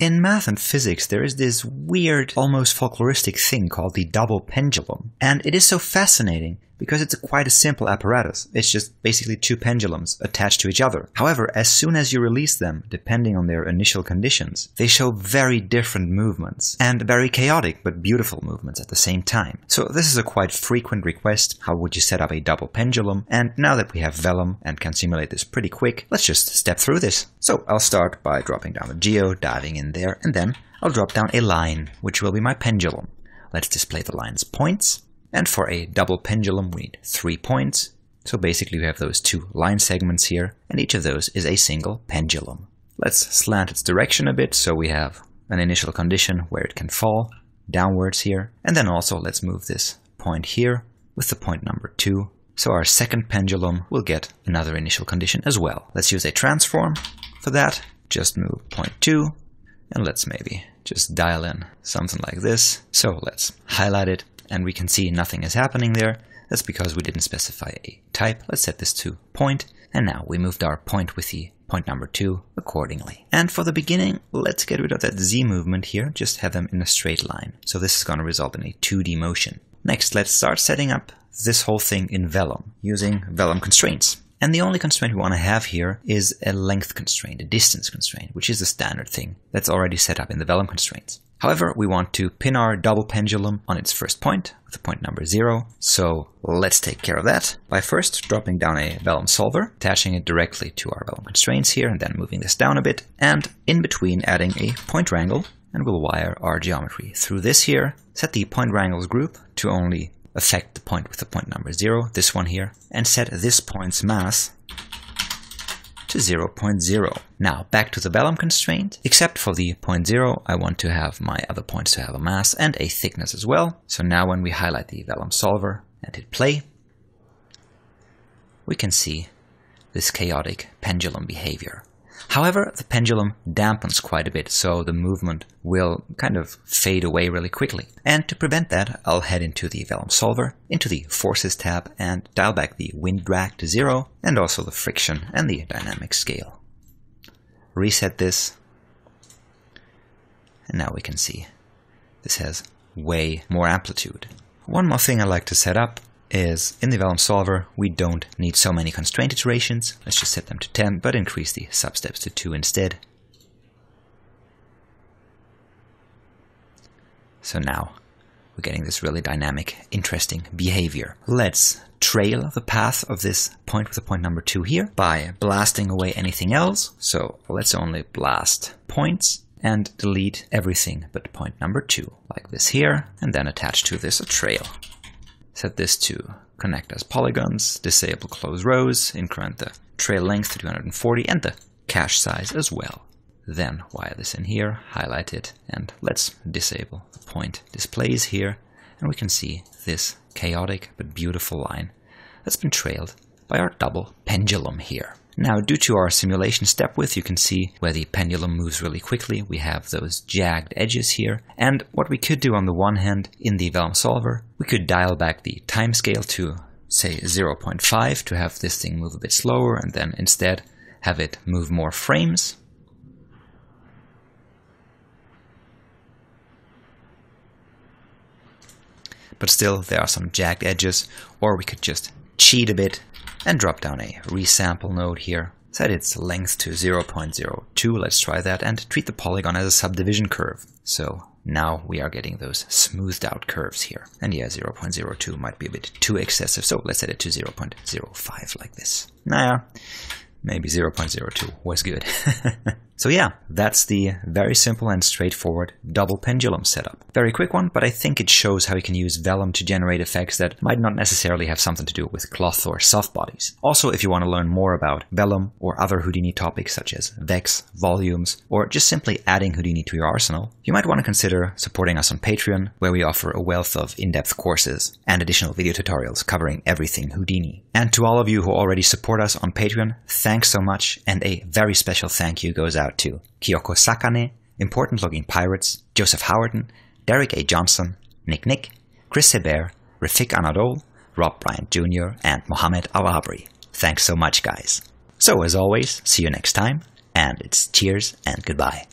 In math and physics, there is this weird, almost folkloristic thing called the double pendulum. And it is so fascinating because it's quite a simple apparatus. It's just basically two pendulums attached to each other. However, as soon as you release them, depending on their initial conditions, they show very different movements and very chaotic but beautiful movements at the same time. So this is a quite frequent request. How would you set up a double pendulum? And now that we have Vellum and can simulate this pretty quick, let's just step through this. So I'll start by dropping down the geo, diving in there, and then I'll drop down a line, which will be my pendulum. Let's display the line's points. And for a double pendulum, we need three points. So basically we have those two line segments here, and each of those is a single pendulum. Let's slant its direction a bit so we have an initial condition where it can fall downwards here. And then also let's move this point here with the point number 2. So our second pendulum will get another initial condition as well. Let's use a transform for that. Just move point 2 and let's maybe just dial in something like this. So let's highlight it and we can see nothing is happening there. That's because we didn't specify a type. Let's set this to point, and now we moved our point with the point number 2 accordingly. And for the beginning, let's get rid of that z movement here, just have them in a straight line. So this is going to result in a 2D motion. Next, let's start setting up this whole thing in Vellum, using Vellum constraints. And the only constraint we want to have here is a length constraint, a distance constraint, which is a standard thing that's already set up in the Vellum constraints. However, we want to pin our double pendulum on its first point, with the point number 0. So let's take care of that by first dropping down a Vellum solver, attaching it directly to our Vellum constraints here, and then moving this down a bit, and in between adding a point wrangle, and we'll wire our geometry through this here, set the point wrangles group to only affect the point with the point number 0, this one here, and set this point's mass to 0.0. Now back to the Vellum constraint. Except for the point 0, I want to have my other points to have a mass and a thickness as well. So now when we highlight the Vellum solver and hit play, we can see this chaotic pendulum behavior. However, the pendulum dampens quite a bit, so the movement will kind of fade away really quickly. And to prevent that, I'll head into the Vellum Solver, into the Forces tab, and dial back the wind drag to zero, and also the friction and the dynamic scale. Reset this, and now we can see this has way more amplitude. One more thing I like to set up is in the Vellum solver, we don't need so many constraint iterations. Let's just set them to 10, but increase the substeps to 2 instead. So now we're getting this really dynamic, interesting behavior. Let's trail the path of this point with the point number 2 here by blasting away anything else. So let's only blast points and delete everything but point number 2, like this here, and then attach to this a trail. Set this to connect as polygons, disable close rows, increment the trail length to 240 and the cache size as well. Then wire this in here, highlight it, and let's disable the point displays here, and we can see this chaotic but beautiful line that's been trailed by our double pendulum here. Now, due to our simulation step width, you can see where the pendulum moves really quickly. We have those jagged edges here. And what we could do on the one hand in the Vellum solver, we could dial back the timescale to, say, 0.5 to have this thing move a bit slower, and then instead have it move more frames. But still, there are some jagged edges, or we could just cheat a bit and drop down a resample node here. Set its length to 0.02, let's try that, and treat the polygon as a subdivision curve. So now we are getting those smoothed out curves here. And yeah, 0.02 might be a bit too excessive, so let's set it to 0.05 like this. Nah, maybe 0.02 was good. So yeah, that's the very simple and straightforward double pendulum setup. Very quick one, but I think it shows how you can use Vellum to generate effects that might not necessarily have something to do with cloth or soft bodies. Also, if you want to learn more about Vellum or other Houdini topics such as Vex, volumes, or just simply adding Houdini to your arsenal, you might want to consider supporting us on Patreon, where we offer a wealth of in-depth courses and additional video tutorials covering everything Houdini. And to all of you who already support us on Patreon, thanks so much, and a very special thank you goes out to Kyoko Sakane, Important Looking Pirates, Joseph Howerton, Derek A. Johnson, Nick Nick, Chris Hebert, Refik Anadol, Rob Bryant Jr., and Mohammed Al Abri. Thanks so much, guys. So, as always, see you next time, and it's cheers and goodbye.